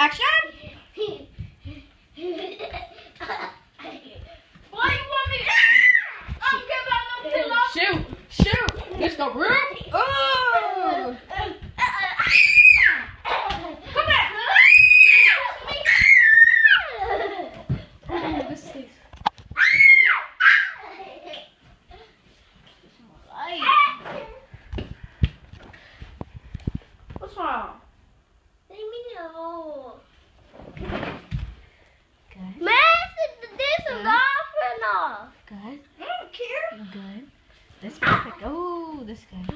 Action! Why you want me? I don't care about no pillow. Shoot! Shoot! Let's go, bro! Oh! Come back. Oh, this is. Good. I don't care. Good. That's perfect. Oh, this guy.